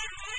Thank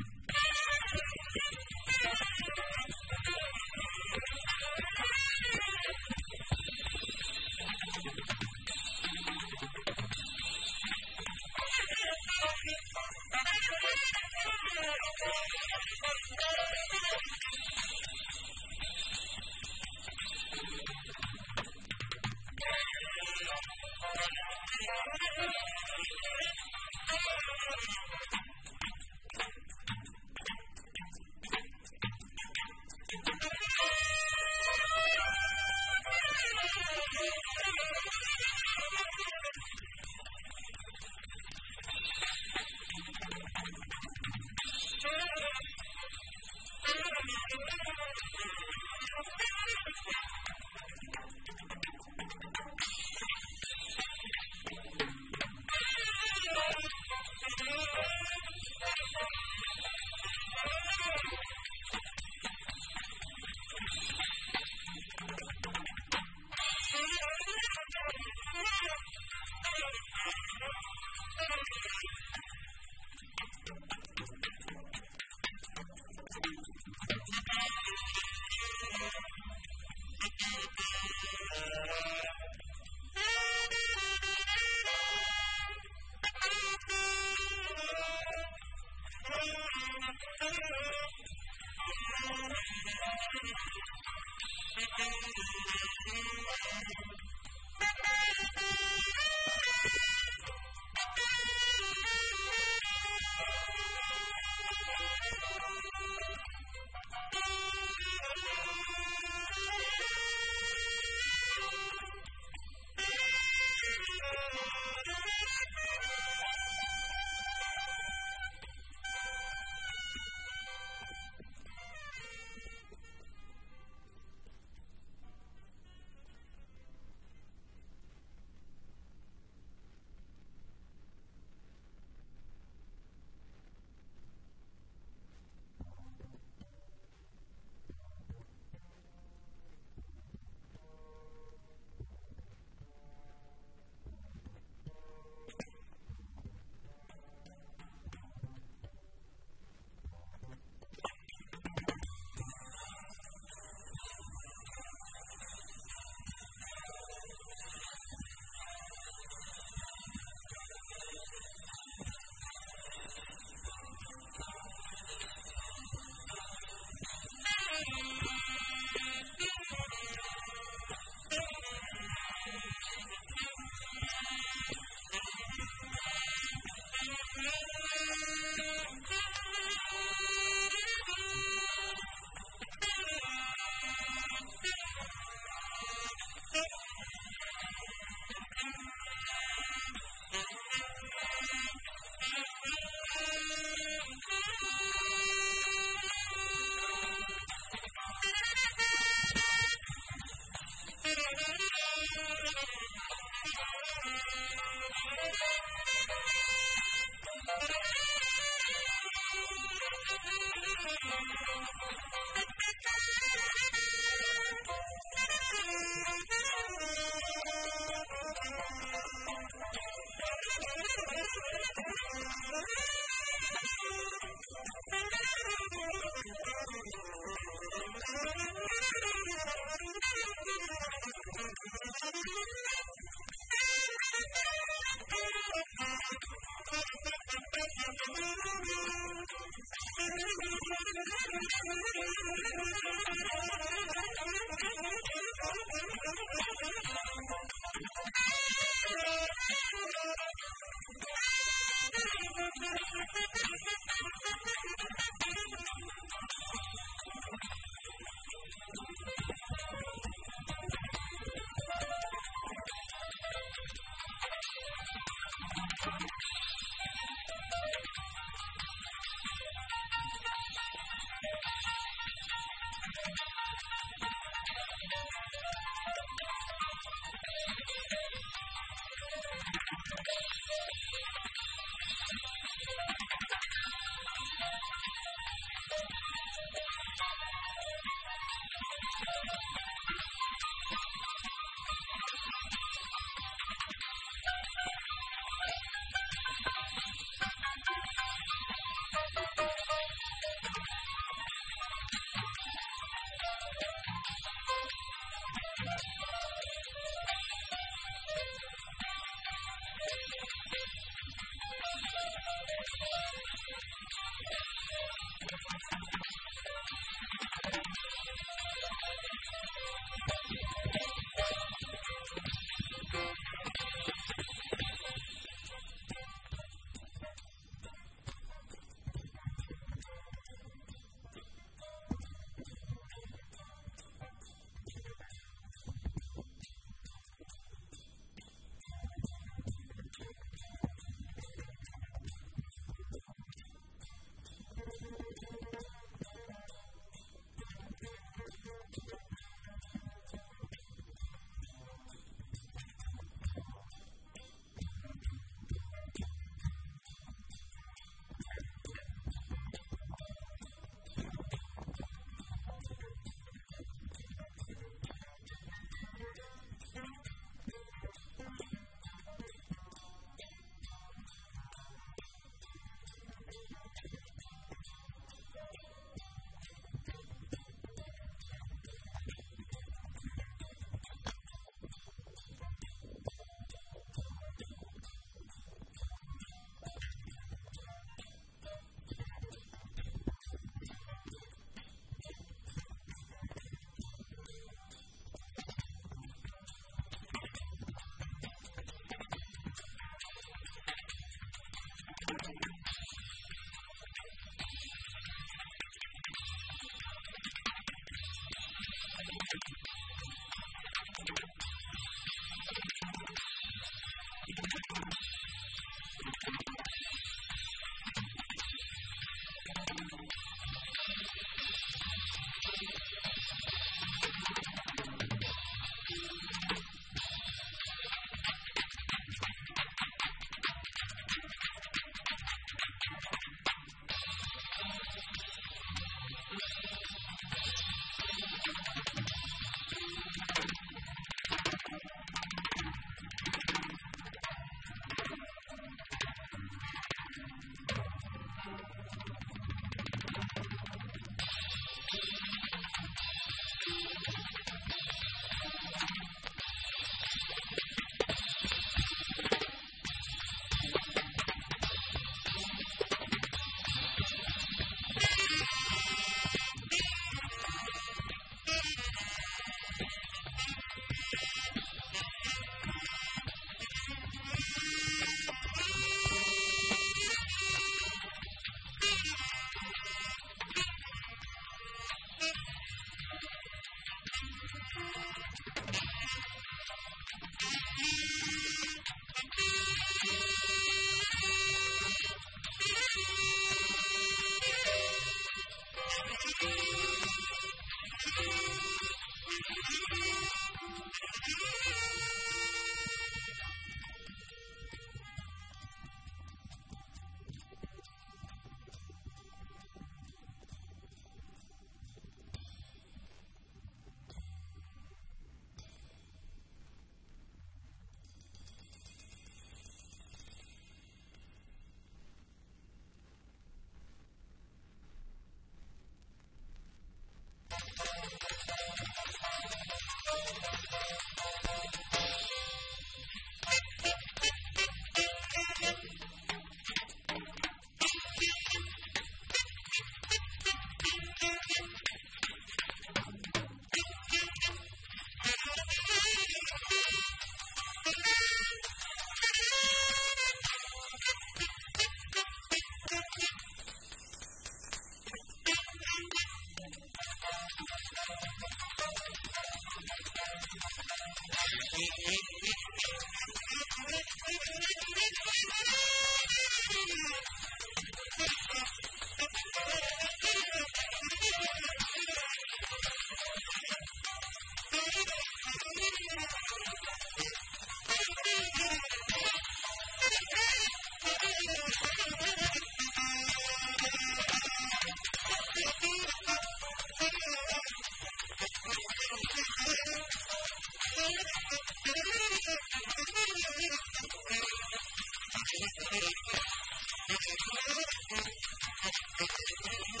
Thank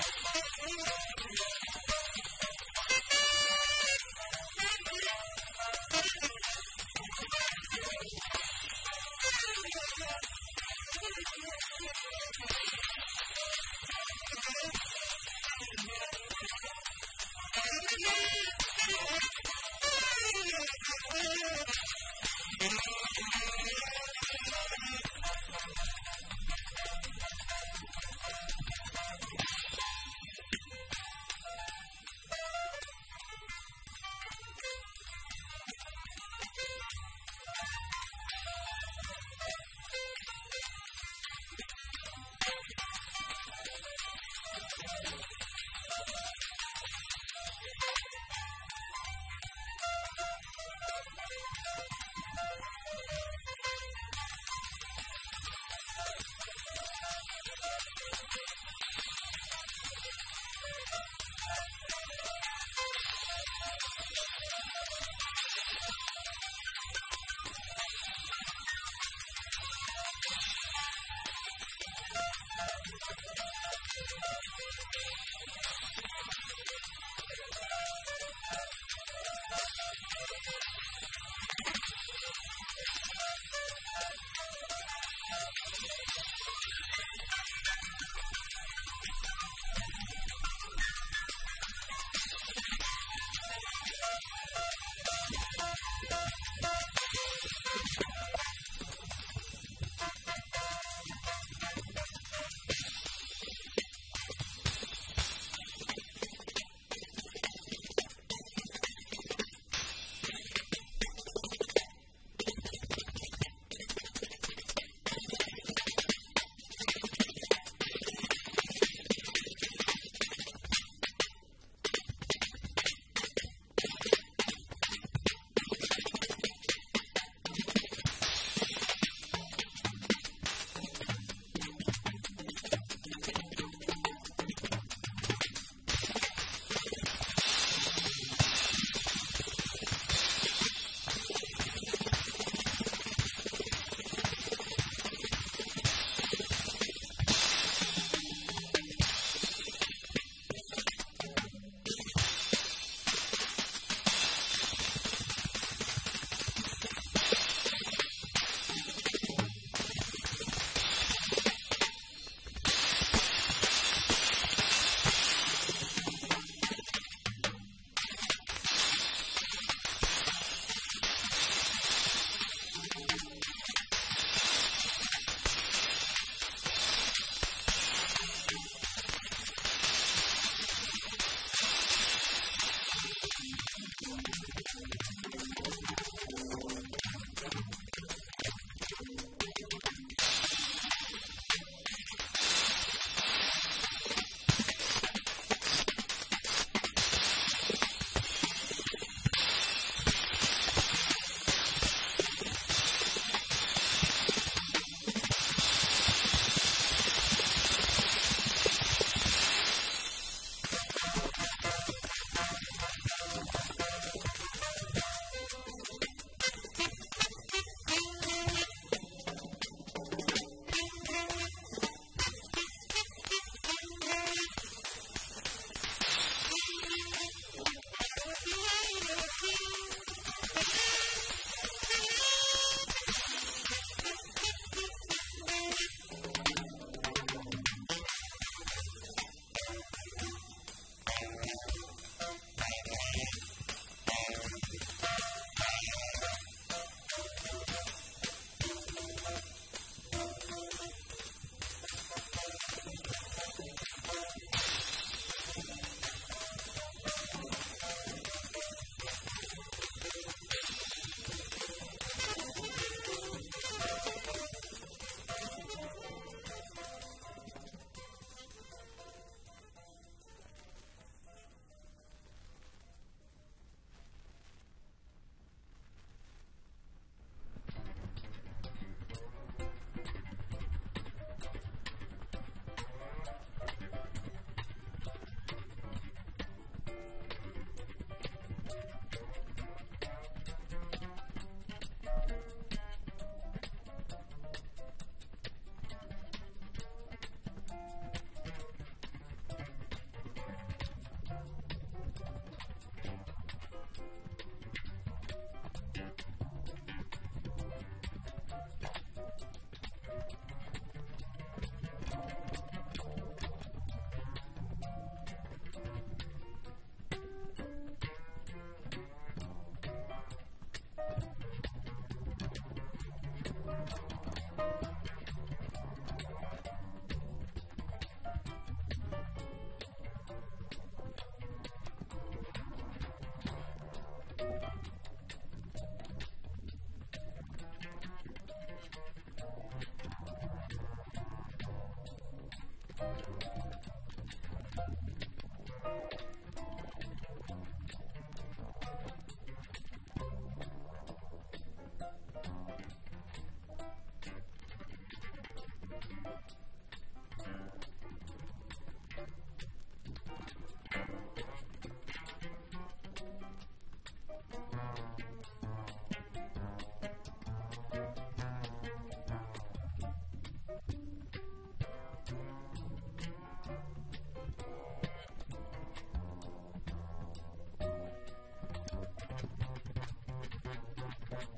you. Thank you.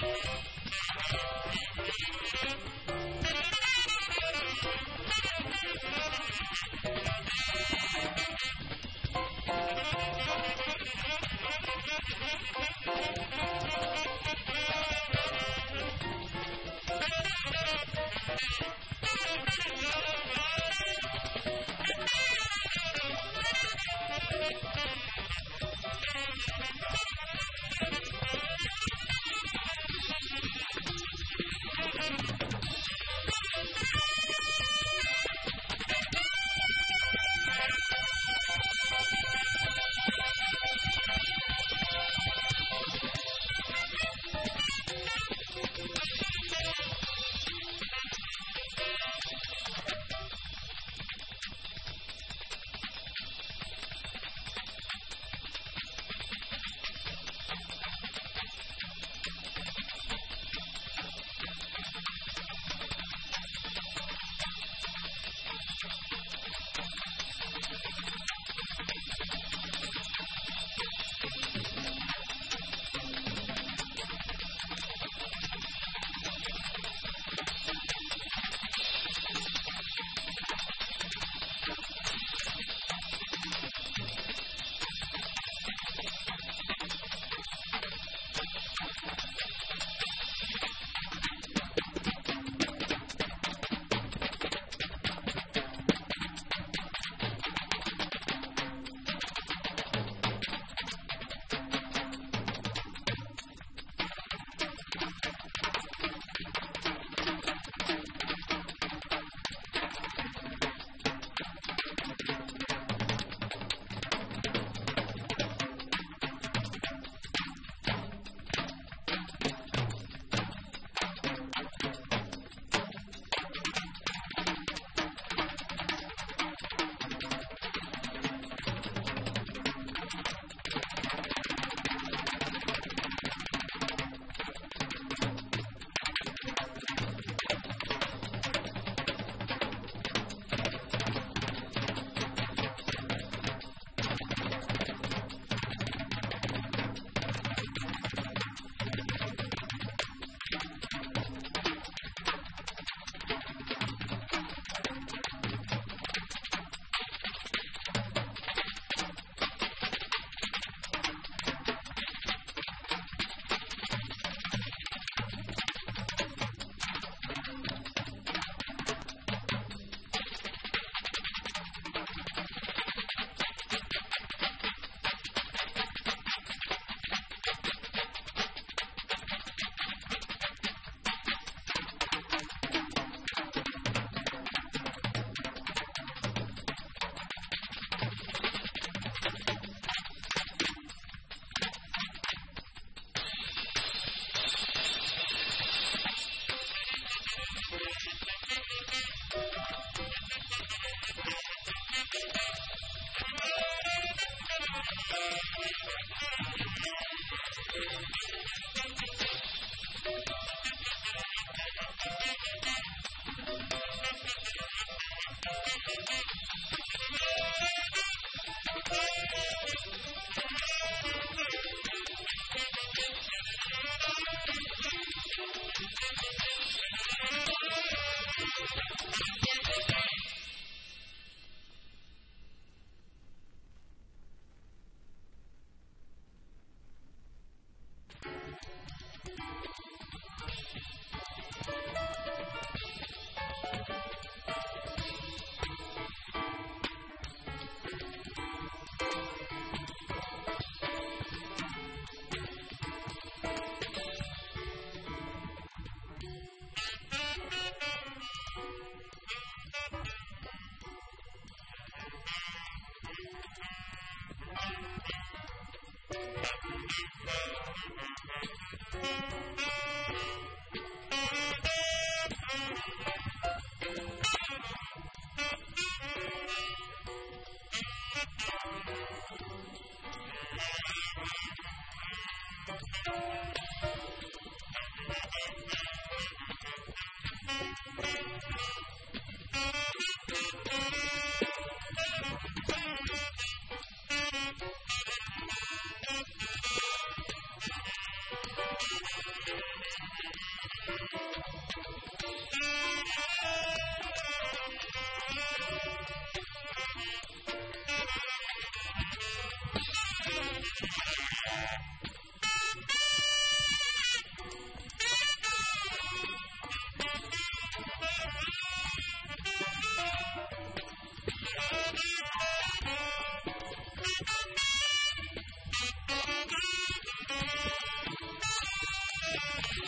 Música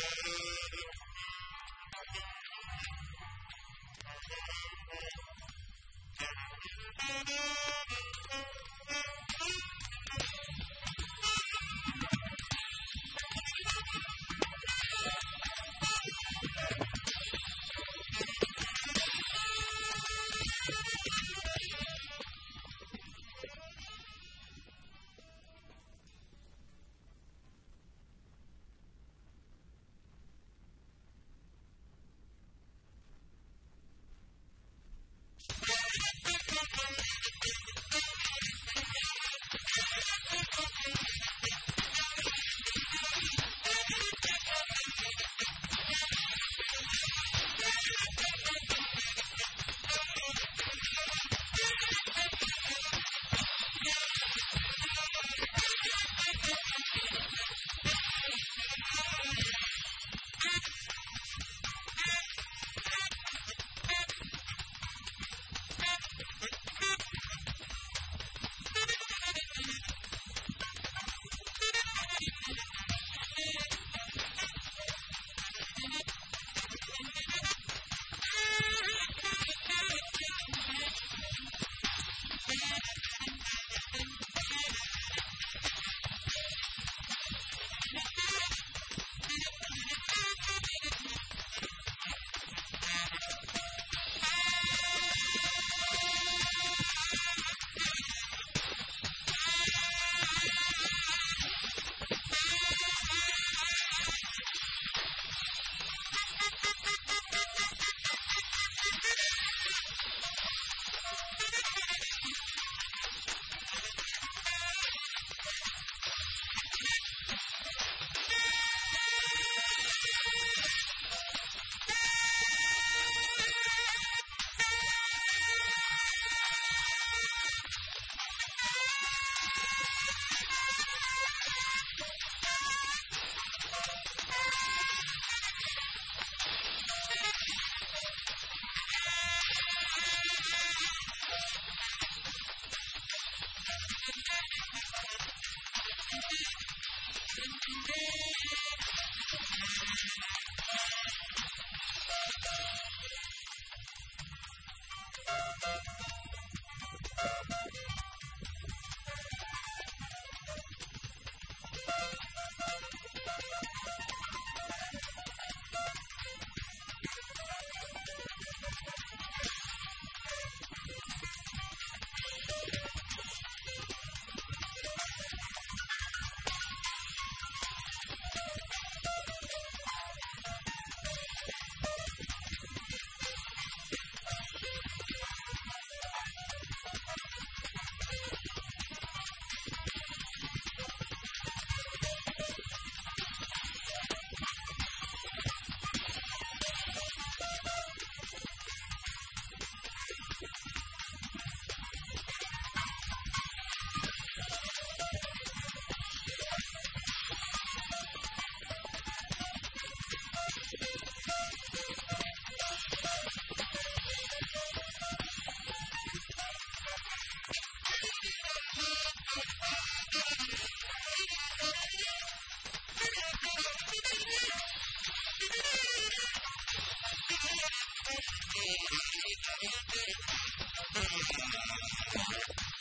Thank you. え?よろしくお願いします。